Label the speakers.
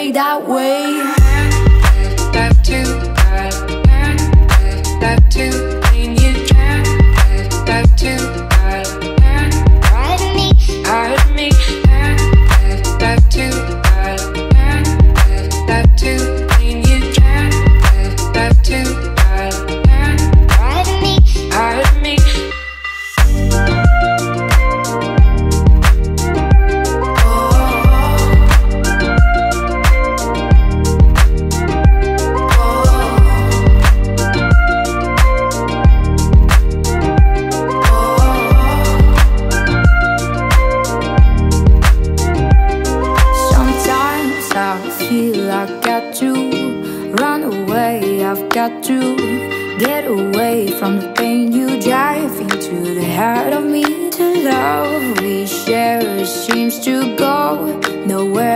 Speaker 1: break that way. Feel I got to run away. I've got to get away from the pain you drive into the heart of me. To love we share seems to go nowhere.